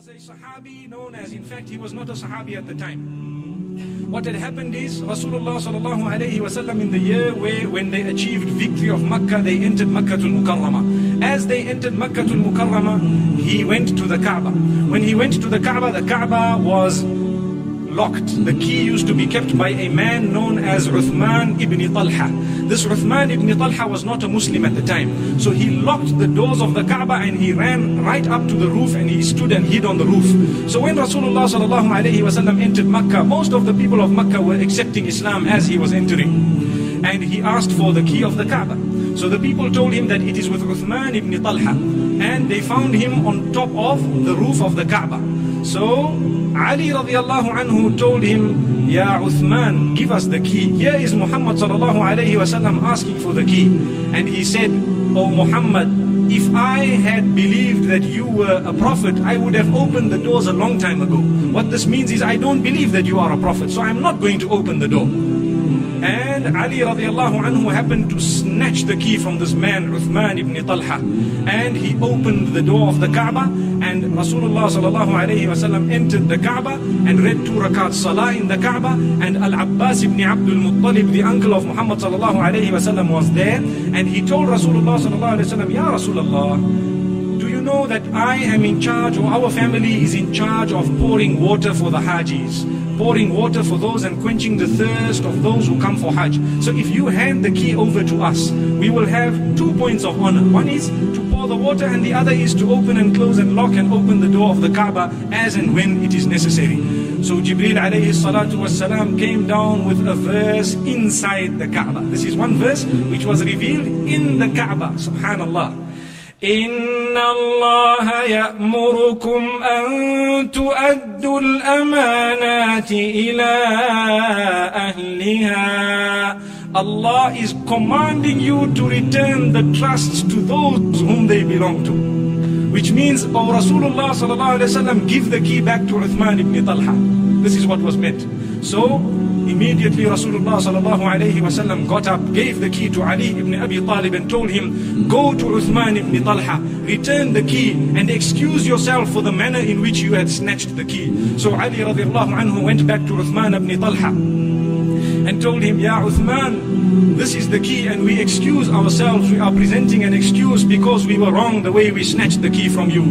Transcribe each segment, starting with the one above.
was a Sahabi known as, in fact, he was not a Sahabi at the time. What had happened is Rasulullah sallallahu alayhi wasallam in the year where when they achieved victory of Makkah, they entered Makkah al Mukarramah. As they entered Makkah al Mukarramah, he went to the Kaaba. When he went to the Kaaba, the Kaaba was locked. The key used to be kept by a man known as Uthman ibn Talha. This Uthman ibn Talha was not a Muslim at the time. So he locked the doors of the Kaaba and he ran right up to the roof and he stood and hid on the roof. So when Rasulullah sallallahu alayhi wasallam entered Makkah, most of the people of Makkah were accepting Islam as he was entering. And he asked for the key of the Kaaba. So the people told him that it is with Uthman ibn Talha. And they found him on top of the roof of the Kaaba. So Ali radiallahu anhu told him, Ya Uthman, give us the key. Here is Muhammad sallallahu alayhi wasallam asking for the key. And he said, Oh Muhammad, if I had believed that you were a prophet, I would have opened the doors a long time ago. What this means is I don't believe that you are a prophet, so I'm not going to open the door. And Ali radiallahu anhu happened to snatch the key from this man, Uthman ibn Talha. And he opened the door of the Kaaba and Rasulullah sallallahu alayhi wasallam entered the Kaaba and read two rakat salah in the Kaaba and Al-Abbas ibn Abdul Muttalib, the uncle of Muhammad sallallahu alayhi wasallam was there and he told Rasulullah sallallahu alayhi wasallam, Ya Rasulullah, do you know that I am in charge or our family is in charge of pouring water for the Hajis? Pouring water for those and quenching the thirst of those who come for Hajj. So if you hand the key over to us, we will have two points of honor. One is to pour the water and the other is to open and close and lock and open the door of the Kaaba as and when it is necessary. So Jibreel alayhi salatu wasalam came down with a verse inside the Kaaba. This is one verse which was revealed in the Kaaba. Subhanallah. إن الله يأمركم أن تؤدوا الأمانات إلى أهلها Allah is commanding you to return the trusts to those whom they belong to. Which means, oh Rasulullah sallallahu alayhi wasallam, give the key back to Uthman ibn Talha. This is what was meant. So, immediately Rasulullah sallallahu alayhi wasallam got up, gave the key to Ali ibn Abi Talib and told him, go to Uthman ibn Talha, return the key and excuse yourself for the manner in which you had snatched the key. So Ali radiallahu anhu went back to Uthman ibn Talha and told him, Ya Uthman, this is the key and we excuse ourselves, we are presenting an excuse because we were wrong the way we snatched the key from you.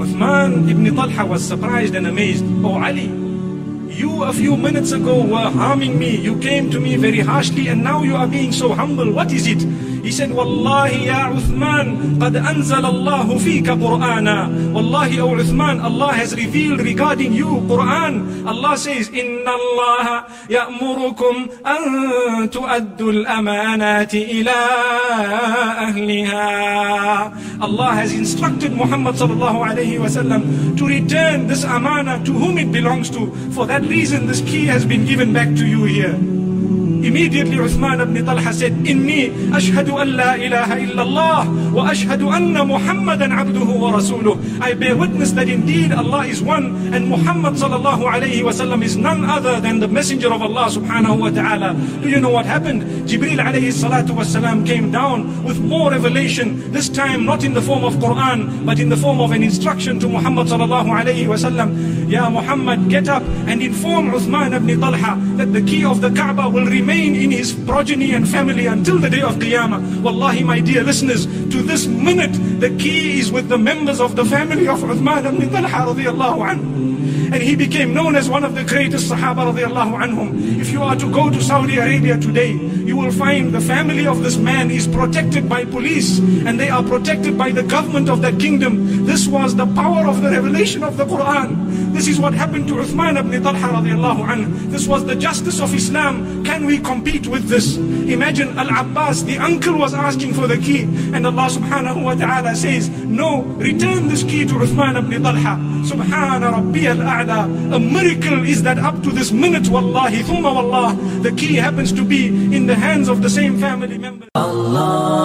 Uthman ibn Talha was surprised and amazed. Oh Ali, you a few minutes ago were harming me. You came to me very harshly and now you are being so humble. What is it? He said, Wallahi ya Uthman, qad anzal Allahu fika Qur'ana. Wallahi, O Uthman, Allah has revealed regarding you Quran. Allah says, Inna Allah ya'murukum an tu'addu al-amanati ila ahliha. Allah has instructed Muhammad sallallahu alayhi wasallam to return this amana to whom it belongs to. For that reason, this key has been given back to you here. Immediately Uthman ibn Talha said, Inni ashhadu an la ilaha illallah wa ashhadu anna Muhammadan abduhu wa rasuluh. I bear witness that indeed Allah is one and Muhammad sallallahu alayhi wa sallam is none other than the messenger of Allah subhanahu wa ta'ala. Do you know what happened? Jibril alayhi salatu wa salam came down with more revelation, this time not in the form of Quran, but in the form of an instruction to Muhammad sallallahu alayhi wa sallam. Ya Muhammad, get up and inform Uthman ibn Talha that the key of the Kaaba will remain in his progeny and family until the day of Qiyamah. Wallahi, my dear listeners, to this minute, the key is with the members of the family of Uthman ibn Talha radiallahu. And he became known as one of the greatest Sahaba radiallahu anhum. If you are to go to Saudi Arabia today, you will find the family of this man is protected by police and they are protected by the government of that kingdom. This was the power of the revelation of the Quran. This is what happened to Uthman ibn Talha radiallahu anhu. This was the justice of Islam. Can we compete with this? Imagine Al-Abbas, the uncle was asking for the key and Allah subhanahu wa ta'ala says, no, return this key to Uthman ibn Talha. Subhana Rabbi al-A'la. A miracle is that up to this minute, wallahi, thumma wallah, the key happens to be in the hands of the same family member. Allah